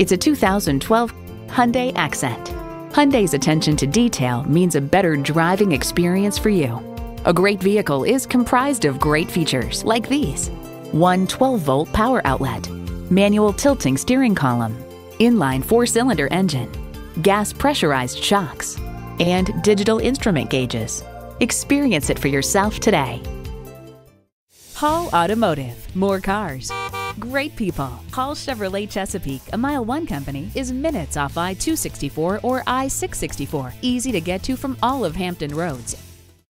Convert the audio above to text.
It's a 2012 Hyundai Accent. Hyundai's attention to detail means a better driving experience for you. A great vehicle is comprised of great features like these. One 12-volt power outlet, manual tilting steering column, inline four-cylinder engine, gas pressurized shocks, and digital instrument gauges. Experience it for yourself today. Hall Automotive, more cars, great people. Hall Chevrolet Chesapeake, a MileOne company, is minutes off I 264 or I 664. Easy to get to from all of Hampton roads